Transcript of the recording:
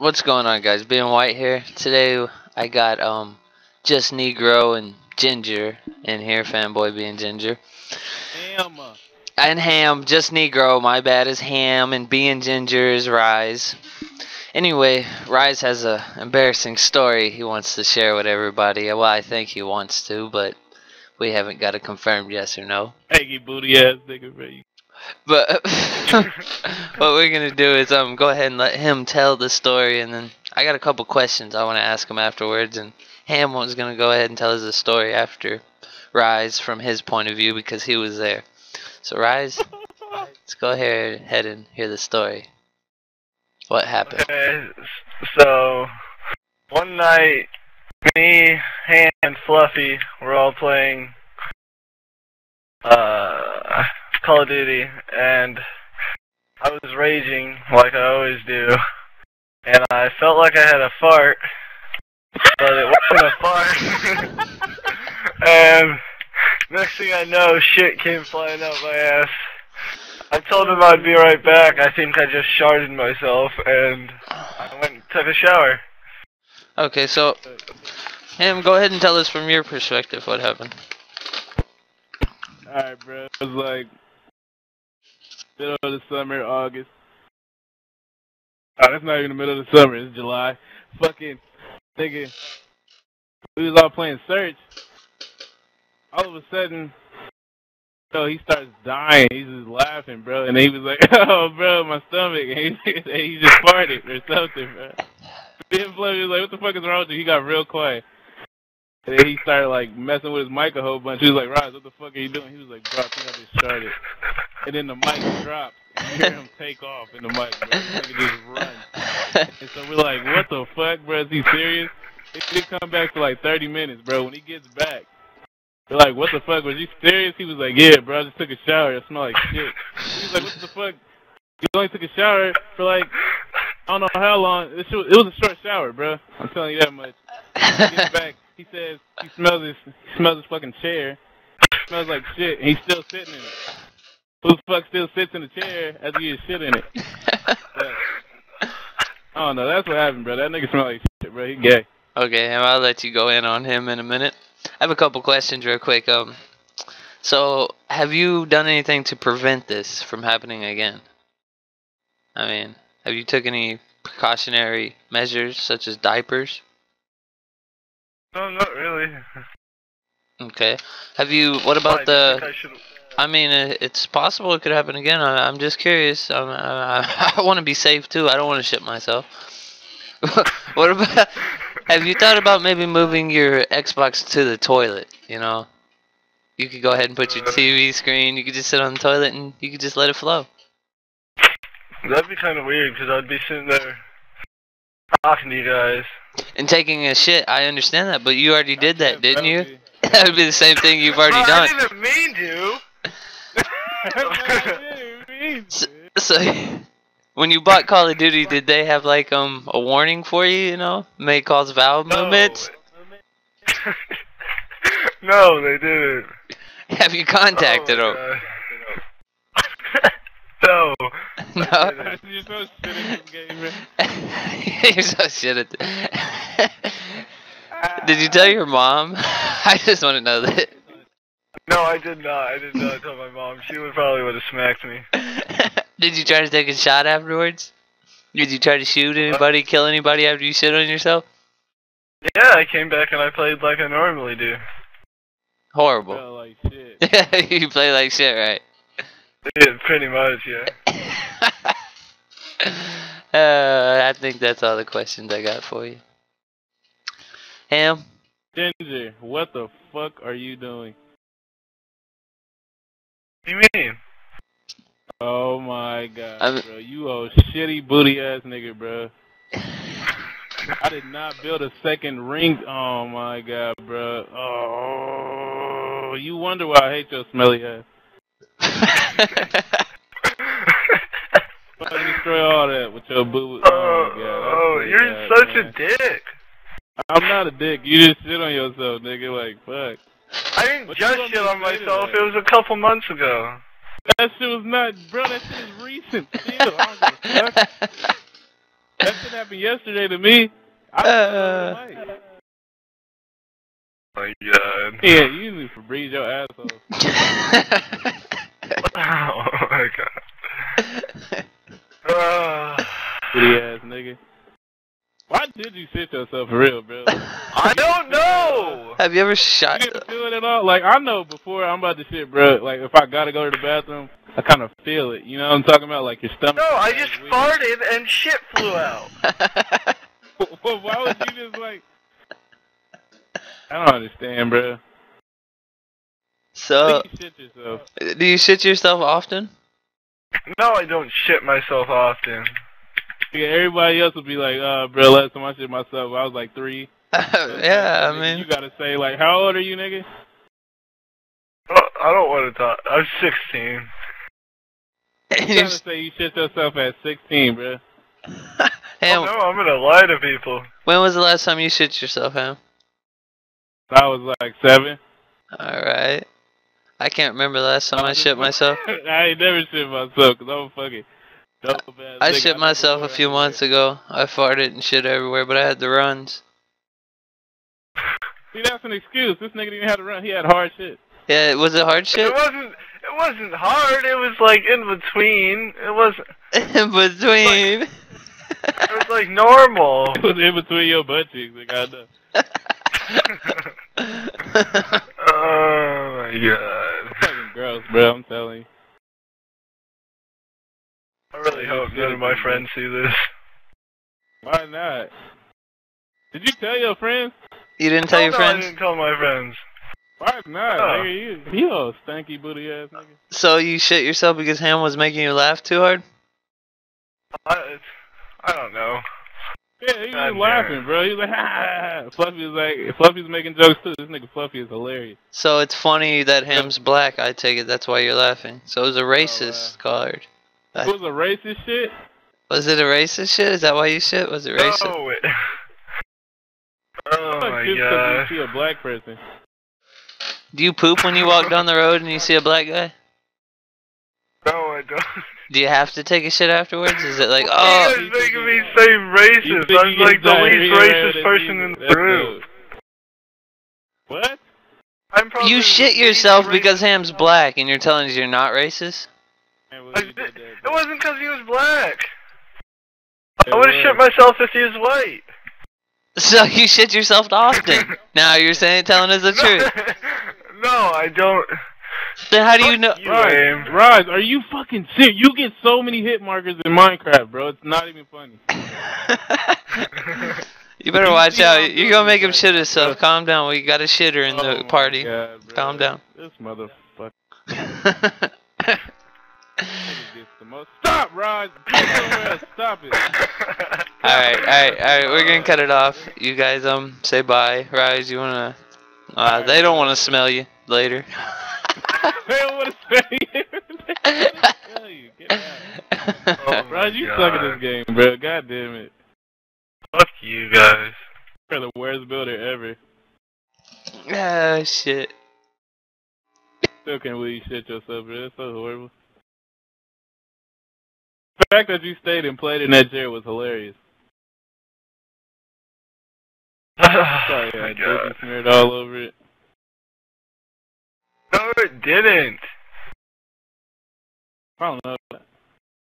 What's going on, guys? Being White here. Today I got um just Negro and Ginger in here. Fanboy being Ginger. Ham. And Ham, just Negro. My bad is Ham, and being Ginger is Ryze. Anyway, Ryze has a embarrassing story he wants to share with everybody. Well, I think he wants to, but we haven't got a confirmed yes or no. Eggy booty ass nigga, But what we're gonna do is um go ahead and let him tell the story, and then I got a couple questions I want to ask him afterwards, and Ham was gonna go ahead and tell us the story after Ryze from his point of view because he was there. So Ryze, let's go ahead ahead and hear the story. What happened? Okay, so one night, me, Ham, and Fluffy were all playing uh, Call of Duty, and I was raging like I always do, and I felt like I had a fart, but it wasn't a fart. and next thing I know, shit came flying out my ass. I told him I'd be right back. I think I just sharded myself, and I went and took a shower. Okay, so Ham, go ahead and tell us from your perspective what happened. Alright, bro. It was like middle of the summer, August. Oh, that's not even the middle of the summer. It's July. Fucking nigga. We was all playing search. All of a sudden, bro, he starts dying. He's just laughing, bro. And he was like, "Oh, bro, my stomach." And he, he just farted or something, bro. Then was like, "What the fuck is wrong with you?" He got real quiet. And then he started like messing with his mic a whole bunch. He was like, Ryze, what the fuck are you doing? He was like, Bro, I think I just started. And then the mic drops and you hear him take off in the mic, bro. Nigga just run. And so we're like, What the fuck, bro? Is he serious? He didn't come back for like 30 minutes, bro. When he gets back, we're like, What the fuck? Was you serious? He was like, Yeah, bro, I just took a shower. I smell like shit. He was like, What the fuck? You only took a shower for like, I don't know how long. It was a short shower, bro. I'm telling you that much. He gets back. He says he smells his he smells his fucking chair. smells like shit, and he's still sitting in it. Who the fuck still sits in the chair after you shit in it? But, I don't know. That's what happened, bro. That nigga smell like shit, bro. He gay. Okay, I'll let you go in on him in a minute. I have a couple questions real quick. Um, so have you done anything to prevent this from happening again? I mean, have you took any precautionary measures such as diapers? No, not really. Okay. Have you? What about think the? I I mean, uh, it's possible it could happen again. I, I'm just curious. I'm, I, I want to be safe too. I don't want to shit myself. what about? Have you thought about maybe moving your Xbox to the toilet? You know, you could go ahead and put your Uh. TV screen. You could just sit on the toilet and you could just let it flow. That'd be kind of weird because I'd be sitting there talking to you guys. And taking a shit, I understand that, but you already did that, didn't you? That would be the same thing you've already Well, done. I didn't mean to. S- So, when you bought Call of Duty, did they have like um a warning for you? You know, may cause valve No. movements. no, they didn't. Have you contacted Oh, them? God. no. No. You're so shit in this game, man. You're so shit at. Th- Did you tell your mom? I just want to know that. No, I did not. I did not tell my mom. She would probably would have smacked me. Did you try to take a shot afterwards? Did you try to shoot anybody, kill anybody after you shit on yourself? Yeah, I came back and I played like I normally do. Horrible. Smell like shit. you play like shit, right? Yeah, pretty much, yeah. uh, I think that's all the questions I got for you. Ham, Ginger, what the fuck are you doing? What do you mean? Oh my god, I'm- bro. You a shitty booty ass nigga, bro. I did not build a second ring. Oh my god, bro. Oh, you wonder why I hate your smelly ass. Fucking destroy all that with your boo. Oh, Oh, my god. Oh, you're God, such man. a dick. I'm not a dick. You just shit on yourself, nigga. Like fuck. I didn't What just want shit on myself. that? It was a couple months ago. That shit was not, bro. That shit is recent. Still, I don't give a fuck. That shit happened yesterday to me. I Uh. was my god. Yeah, you need to breathe your asshole. Wow. Oh my god. Uh, Pretty ass nigga. Why did you shit yourself for real, bro? I don't know! Have you ever shot? didn't feel it at all? Like, I know before I'm about to shit, bro. Like, if I gotta go to the bathroom, I kind of feel it. You know what I'm talking about? Like, your stomach. No, I just weird. farted and shit flew out. Well, Why would you just, like. I don't understand, bro. so, you shit yourself. do you shit yourself often? No, I don't shit myself often. Yeah, everybody else would be like, uh, bro, last time I shit myself, I was like three. yeah, I mean, You gotta say, like, how old are you, nigga? I don't want to talk. I'm 16. You and gotta say you shit yourself at 16, bro. Ham, oh, no, I'm gonna lie to people. when was the last time you shit yourself, Ham? I was like seven. Alright. I can't remember the last time I shit myself. I ain't never shit myself, cause I'm fucking dope ass I nigga. shit myself a few I months ago. I farted and shit everywhere, but I had the runs. See, that's an excuse. This nigga didn't have to run. He had hard shit. Yeah, was it hard shit? It wasn't. It wasn't hard. It was like in between. It was. In between. It was like normal. It was in between your butt cheeks. Like, I know. oh my god. Fucking gross, bro. I'm telling you. I really hope none of my friends see this. Why not? Did you tell your friends? you didn't tell Oh, your no, I didn't tell my friends. Why not? Oh. Nigga, you, you a stanky booty ass nigga. So you shit yourself because Ham was making you laugh too hard? I, I don't know. Yeah, he was God laughing, it. bro. He was like, ha, ha, ha. Fluffy was like, Fluffy's making jokes too. This nigga Fluffy is hilarious. So it's funny that Ham's black, I take it that's why you're laughing. So it was a Oh, racist card. It was a racist shit. Was it a racist shit? Is that why you shit? Was it racist? No. it- Oh my god. you see a black person. Do you poop when you walk down the road and you see a black guy? No, I don't. Do you have to take a shit afterwards? Is it like, oh? you guys making me say racist. You I'm like the least racist person in the that's group. What? I'm probably you shit yourself because Ham's black and you're telling us you're not racist? I you did- did that, It wasn't because he was black. It I would have shit myself if he was white. So you shit yourself often. now you're saying telling us the truth. no, I don't. Then how do you know? you. Ryze, lame. Ryze, are you fucking serious? You get so many hit markers in Minecraft, bro. It's not even funny. you better watch see out. You're gonna make him shit himself. Calm down. We got a shitter in Oh the my party. God. Calm down. This motherfucker gets the most. Stop, Ryze. Go somewhere else. Stop it. alright, alright, alright. We're gonna cut it off. You guys, um, say bye. Ryze, you wanna? Uh, they don't wanna smell you later. they don't want to smell it. They don't wanna tell you. Get. Oh my Ryze, you suck at this game, bro. God damn it. Fuck you guys. You're the worst builder ever. Ah, shit. Still can't believe you shit yourself, bro. That's so horrible. The fact that you stayed and played in that chair was hilarious. Oh Sorry, oh I my smeared all over it. No, it didn't. I don't know.